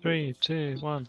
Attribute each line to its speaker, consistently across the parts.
Speaker 1: Three, two, one.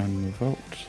Speaker 1: and revolt.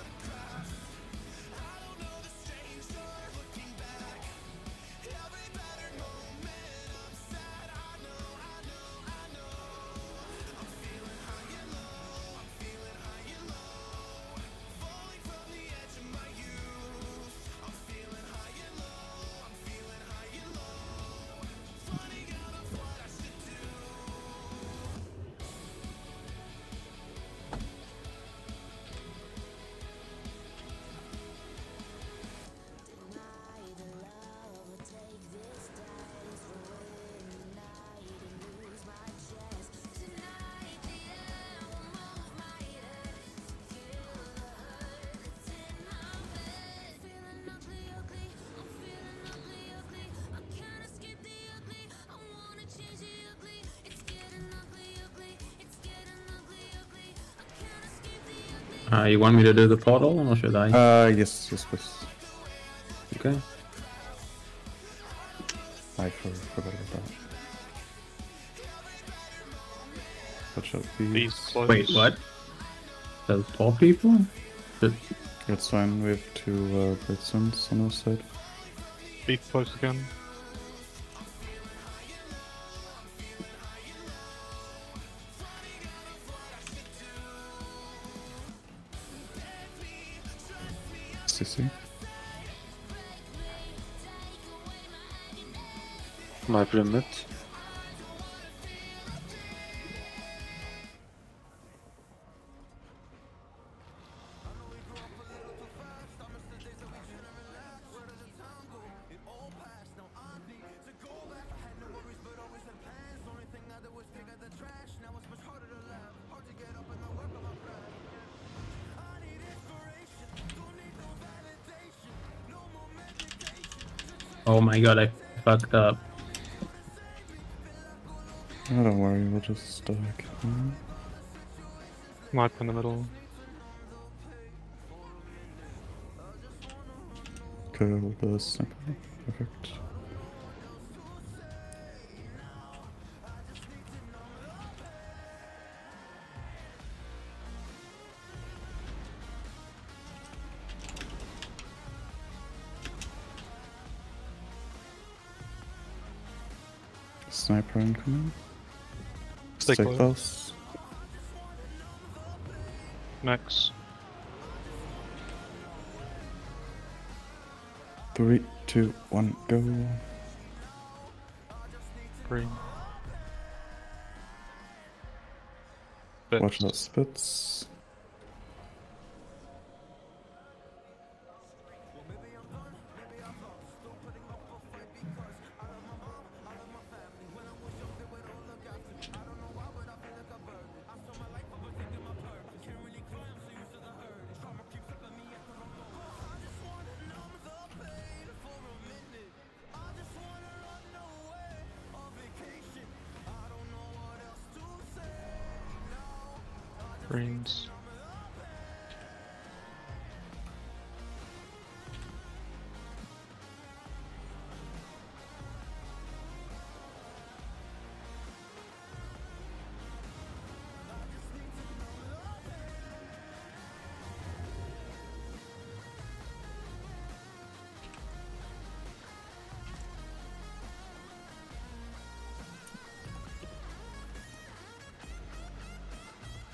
Speaker 2: Uh, you want me to do the portal, or should I? Uh, yes, yes, please. Okay.
Speaker 1: I forgot about that. Watch out, please. Wait, what?
Speaker 2: There's four people? Did... That's
Speaker 1: fine, we have two uh, on our side. Beef close again. Interesting. My permit.
Speaker 2: Oh my god, I fucked up.
Speaker 1: Oh, don't worry, we'll just stack. Hmm?
Speaker 2: Mark in the middle.
Speaker 1: Kill this. Perfect. sniper incoming. Stay, Stay close. close. Max. Three, two, one, go. Green. Watch that spits.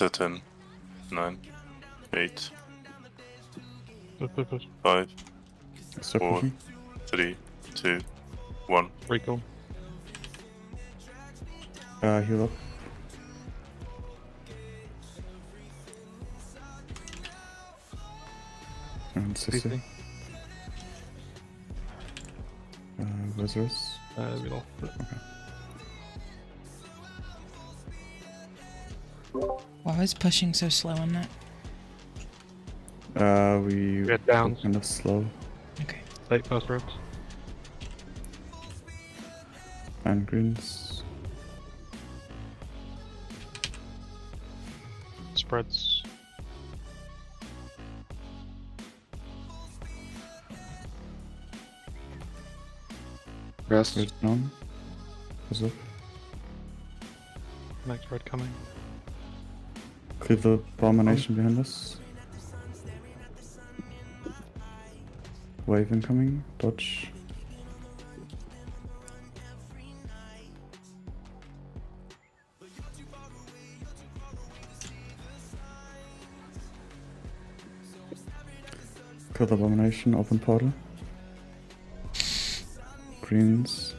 Speaker 1: was that 9, 8, 5, 4, 3, 2,
Speaker 2: 1. Recall.
Speaker 1: Uh, heal up. And CC. Uh,
Speaker 2: Lazarus. Uh, we lost. Okay.
Speaker 1: Why is pushing so slow on that? Uh, we get down. kind of slow. Okay. Late post ropes. And greens. Spreads. Rest. is none. What's up?
Speaker 2: Next red coming.
Speaker 1: Leave the abomination behind us. Wave incoming, dodge. Kill the abomination, open portal. Greens.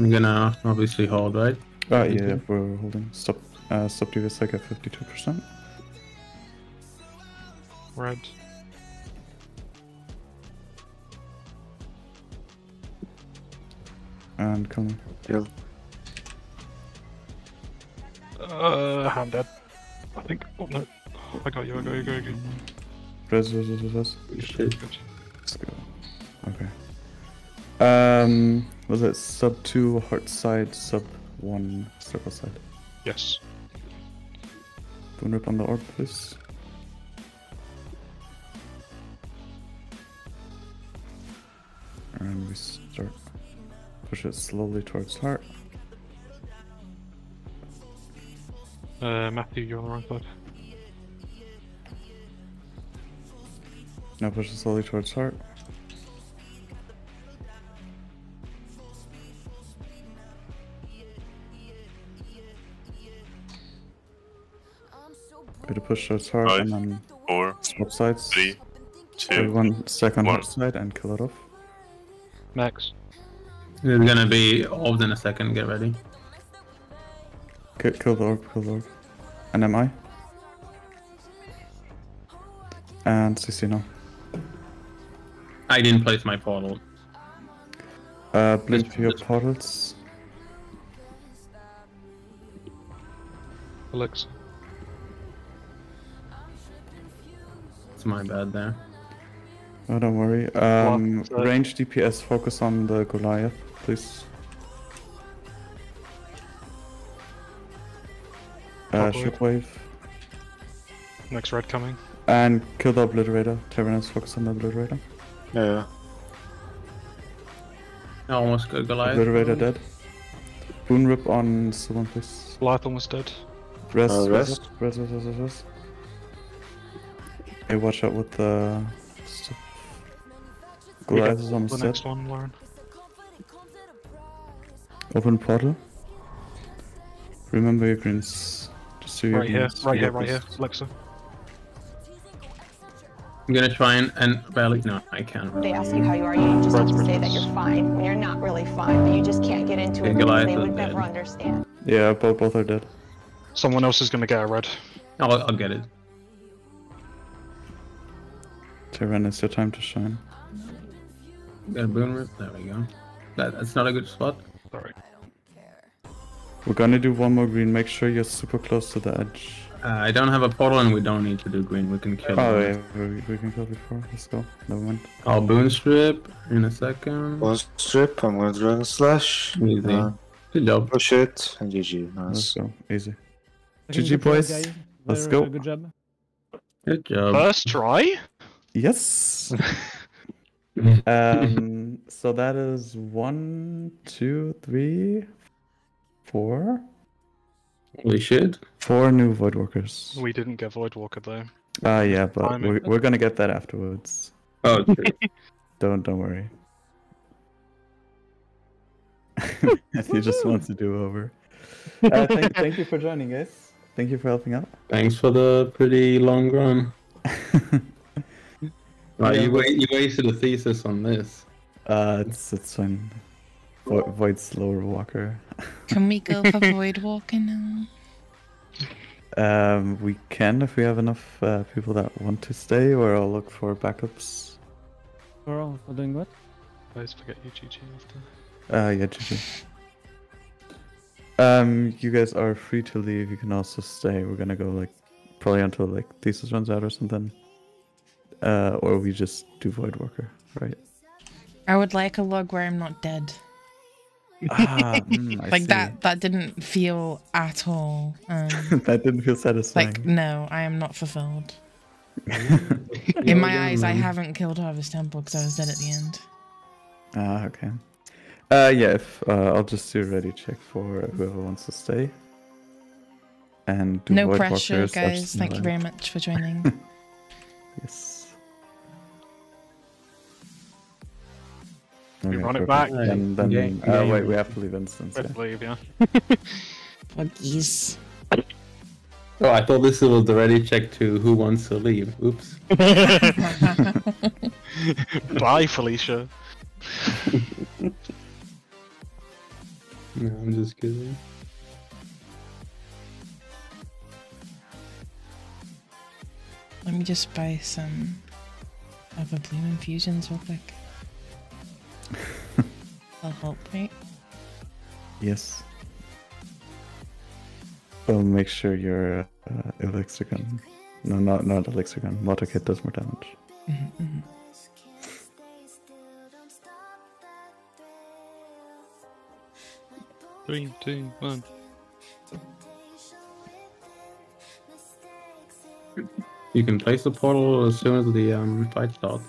Speaker 2: I'm gonna obviously hold, right?
Speaker 1: Oh, yeah, we're holding. Stop, uh, stop DPS sec at 52%. Right. And come Yeah. Uh, I'm dead. I think. Oh no. I got you, I got you, I got you. I got you. Res, res, res, res. Let's go. Okay. Um. Was it sub 2 heart side, sub 1 circle side? Yes. Don't rip on the orb, please. And we start. Push it slowly towards heart. Uh, Matthew, you're on the wrong side. Now push it slowly towards heart. push those hard Five, and then four, swap sides. Three, two, Everyone stack on side and kill it off.
Speaker 2: Max. It's gonna be off in a second, get ready.
Speaker 1: Kill, kill the orb, kill the orb.
Speaker 2: And am I? And CC now. I didn't place my portal.
Speaker 1: Uh, blink for your portals.
Speaker 2: Alexa. That's my bad there.
Speaker 1: No, oh, don't worry. Um, range DPS, focus on the Goliath, please. Uh, shockwave. Next red coming. And kill the obliterator. Terranus, focus on the obliterator.
Speaker 2: Yeah. I almost got Goliath. Obliterator dead.
Speaker 1: Boon rip on someone, please. Life almost dead. Rest, uh, rest. Rest, rest, rest, rest, rest. Hey, watch out with uh, the glasses on the, the next one, Lauren. Open portal. Remember your greens. Just your right greens. here, right here, right here, Lexa.
Speaker 2: I'm gonna try and, and barely, no, I can't. They ask you how you
Speaker 1: are, you just have to say that you're fine when you're not really fine, but you just can't get into it because they would never understand. Yeah, both both are dead. Someone else is gonna get a red. I'll, I'll get it. Tyrann, it's your time to shine.
Speaker 2: Got a boon rip? There we go. That, that's not a good spot. Sorry.
Speaker 1: We're gonna do one more green. Make sure you're super close to the edge.
Speaker 2: Uh, I don't have a portal and we don't need to do green. We can kill Oh, yeah, we, we, can kill before. Let's go. Never mind. I'll boon strip in a second. Boon
Speaker 1: strip. I'm gonna dragon slash. Easy. Uh, good job. Push it. And GG. Nice. Let's go. Easy. GG, boys. Let's go.
Speaker 2: Good job. Good job. First
Speaker 1: try? Yes. um, so that is one, two, three, four. We should. Four new Voidwalkers. We didn't get Voidwalker though. Ah, uh, yeah, but we're, we're gonna get that afterwards. Oh, don't don't worry.
Speaker 2: he just wants to do over.
Speaker 1: Uh, thank, thank you for joining, guys.
Speaker 2: Thank you for helping out. Thanks for the pretty long run. Right, yeah. you, you wasted a thesis on this.
Speaker 1: Uh, it's it's when Vo- Void's lower walker. Can we go for void walker now? Um, we can if we have enough uh, people that want to stay, or I'll look for backups.
Speaker 2: We're all for doing what?
Speaker 1: I just forget UGG after. Uh, yeah, GG. um, you guys are free to leave. You can also stay. We're gonna go like probably until like thesis runs out or something. Uh, or we just do Voidwalker, right? I would like a log where I'm not dead. ah, mm, like see. that that didn't feel at all um, that didn't feel satisfying like no i am not fulfilled in my eyes i haven't killed harvest temple because i was dead at the end ah okay uh yeah if uh, i'll just do a ready check for whoever wants to stay and no pressure guys thank you very much for joining yes
Speaker 2: We okay, run it back. Right. And then, then yeah, uh, wait, we have to leave instance. We have to leave, yeah. Buggies. Oh, I thought this was already checked to who wants to leave. Oops.
Speaker 1: Bye, Felicia. no,
Speaker 2: I'm just kidding.
Speaker 1: Let me just buy some of the bloom infusions real quick. I'll help me. Yes. I'll make sure your uh, elixir gun. No, not not elixir gun. Water kit does more damage.
Speaker 2: Mm-hmm, mm-hmm. one. You can place the portal as soon as the um, fight starts.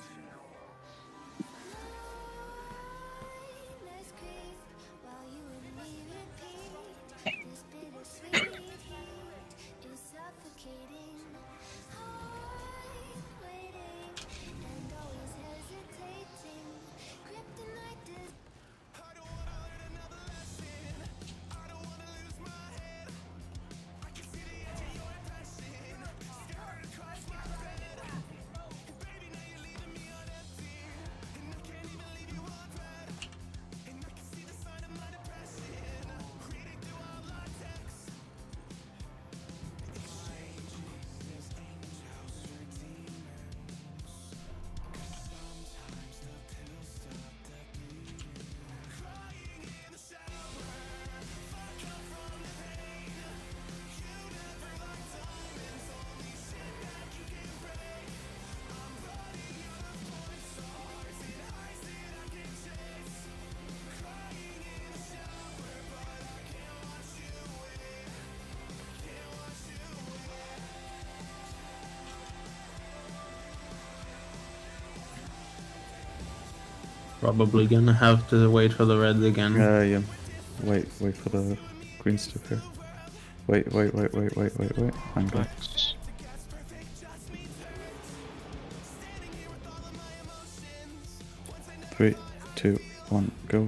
Speaker 2: Probably gonna have to wait for the reds again. Uh, yeah. Wait, wait for the green stuff here. Wait, wait, wait, wait, wait, wait, wait. I'm back.
Speaker 1: Three, two, one, go.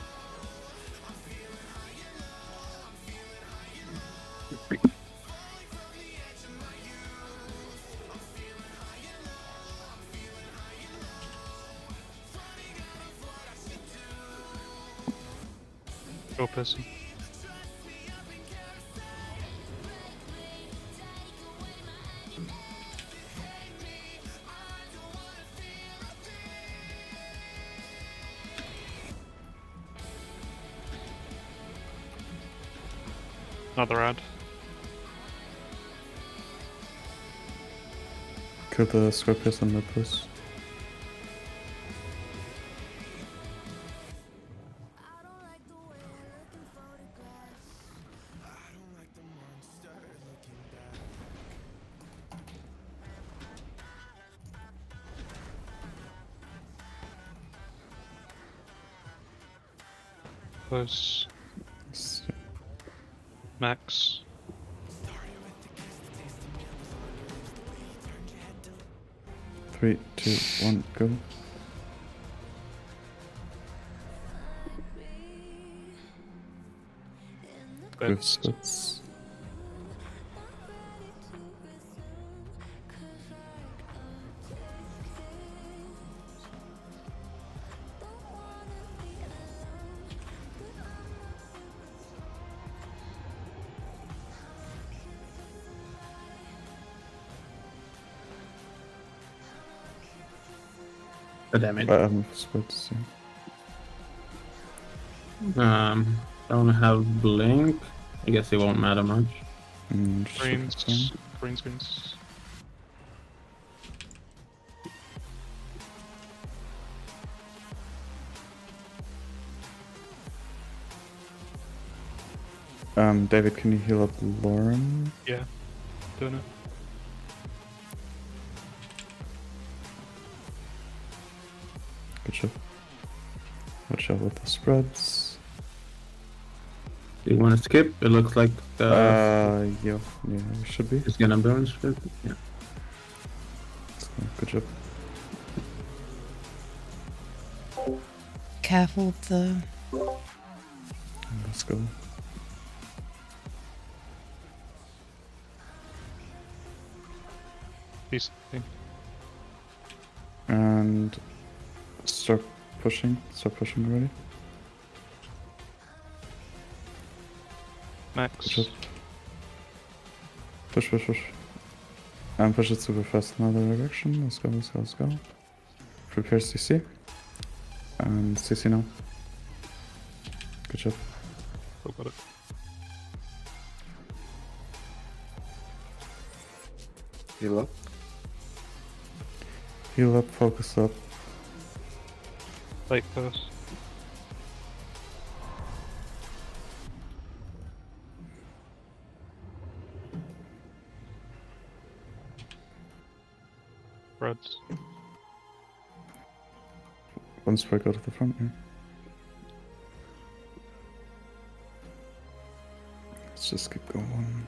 Speaker 1: person. Another ad. Could the square person mid, please? close. Max. Three, two, one, go. Griff's.
Speaker 2: the damage. Um, um, don't have blink. I guess it won't matter much. Mm, green,
Speaker 1: green screens. Um, David, can you heal up Lauren? Yeah, doing it. job with the spreads.
Speaker 2: Do you want to skip? It looks like Uh, yeah, yeah, it should be. It's gonna burn, but yeah. Good job. Careful with the.
Speaker 1: Let's go. Peace. And start pushing. Stop pushing already. Max. Push, push, push, push. And push it super fast in another direction. Let's go, let's go, let's go. Prepare CC. And CC now. Good job. Still oh, got it. Heal up. Heal up, focus up, like this. Reds. Once we go to the front here. Let's just keep going.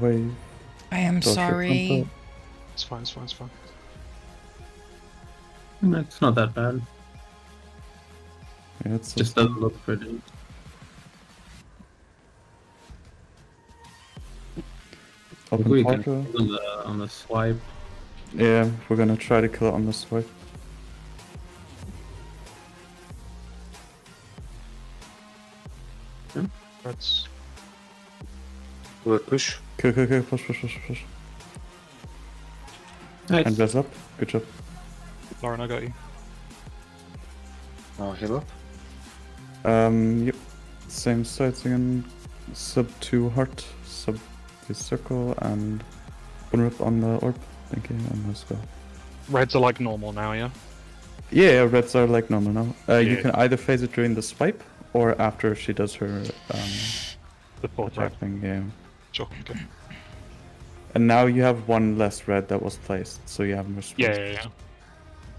Speaker 2: way. I am sorry. It's fine, it's fine, it's fine. It's not that bad. Yeah, it's just doesn't look pretty. Open we can kill the, on the swipe.
Speaker 1: Yeah, we're gonna try to kill it on the swipe. Yeah. That's. Will push? Okay, okay, okay. Push, push, push, push. Nice. And bless up. Good job. Lauren, I got you. Now heal up. Um, yep. Same sides again. Sub to heart, sub the circle, and one rip on the orb. Thank you, and let's go. Reds are like normal now, yeah? Yeah, yeah reds are like normal now. Uh, yeah. You can either phase it during the swipe or after she does her um, the attack thing, yeah. Sure, okay. And now you have one less red that was placed, so you have more space. Yeah, yeah,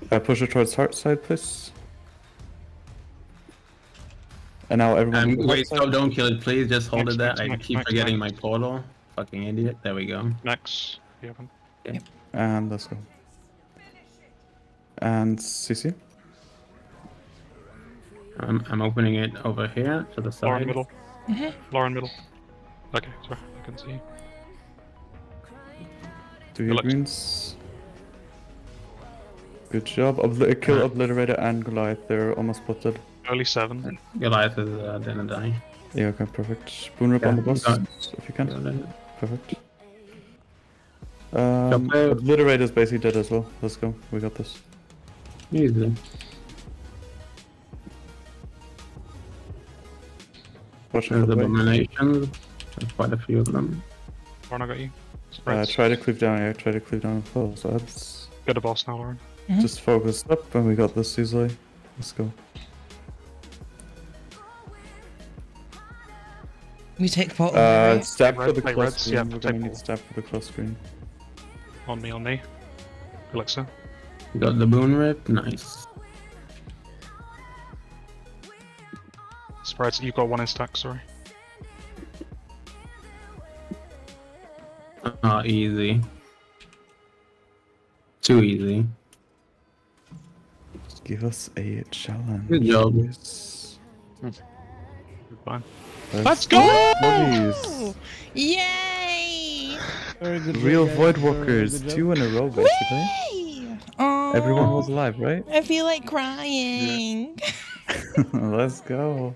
Speaker 1: yeah. Uh, push it towards heart side, please.
Speaker 2: And now everyone. Um, wait, no, don't kill it, please. Just hold next, it there. Next, I next, keep forgetting my portal. Fucking idiot. There we go. Next. Okay. And let's go. And CC? I'm, I'm opening it over here to the side. Lauren middle.
Speaker 1: Mm -hmm. Lauren middle. Okay, sorry can see.
Speaker 2: Two hit wounds.
Speaker 1: Good job. Obl kill Obliterator and Goliath. They're almost spotted.
Speaker 2: Only seven. Goliath is uh, dead and dying.
Speaker 1: Yeah, okay, perfect. Boon rip yeah, on the boss if you can. perfect. Um, Obliterator's basically dead as well. Let's go. We got this. Easy. Watch
Speaker 2: out for the domination. There's quite a few of them. Lauren, I got you. Uh,
Speaker 1: try to clip down here, try to clip down So That's...
Speaker 2: Got a boss now, Lauren.
Speaker 1: Mm -hmm. Just focus up and we got this easily. Let's go. We take bottom. Uh, right? stab for the cross screen. Yeah, We're gonna need stab for the cross screen.
Speaker 2: On me, on me. Alexa. You got the boon rip? Nice.
Speaker 1: Sprites, you got one in stack, sorry.
Speaker 2: Not easy. Too easy. Just give us a challenge. Good job. Yes. Good Let's, go! Bodies.
Speaker 1: Yay! Real Voidwalkers, two in a row basically. Oh, Everyone was alive, right? I feel like crying. Yeah. Let's go.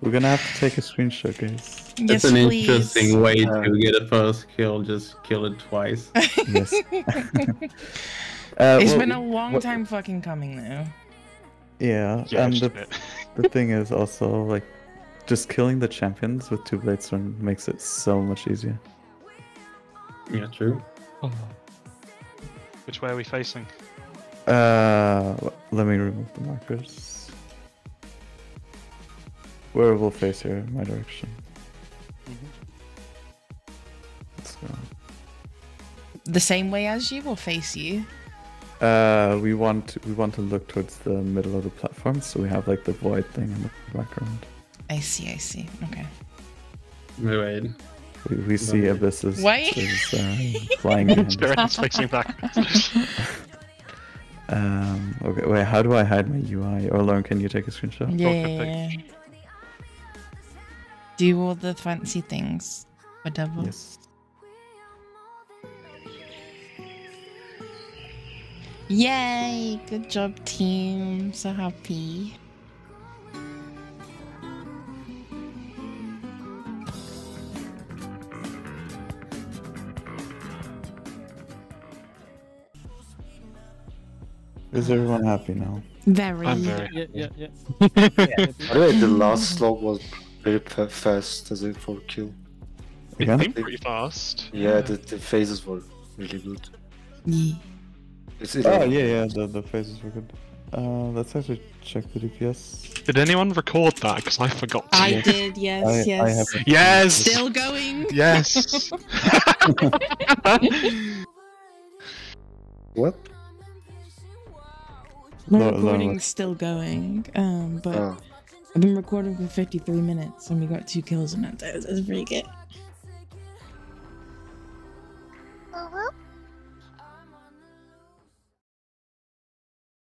Speaker 1: We're gonna have to take a screenshot, guys. Yes, an please. interesting way uh, to get
Speaker 2: a first kill. Just kill it twice. yes. uh, it's well, been a long what,
Speaker 1: time fucking coming though.
Speaker 2: Yeah, yeah and the,
Speaker 1: the thing is also like, just killing the champions with two blades makes it so much easier. Yeah, true. Oh. Which way are we facing? Uh, let me remove the markers. Where will face here? My direction. the same way as you or face you? Uh, we want we want to look towards the middle of the platform, so we have like the void thing in the background. I see. I see. Okay. Wait. We, we see abysses. Why? Is, uh, flying in. facing back. um. Okay. Wait. How do I hide my UI? Or oh, Lauren, can you take a screenshot? Yeah. Okay, oh, yeah. Do all the fancy things. for Yes. Yay! Good job, team. so happy. Is everyone happy now? Very. I'm very. Yeah, yeah, yeah. yeah. By the way, the last slog was very fast as in 4 kill. It pretty fast. Yeah, yeah. The, the phases were really good. Yeah oh, yeah, yeah, the, the faces were good. Uh, let's actually check the DPS. Did anyone record that? Because I forgot to. I did, yes, I, yes. I yes! Still going! Yes! what? My recording's still going, um, but oh. I've been recording for 53 minutes and we got two kills in that, that's pretty good.
Speaker 2: Uh -huh.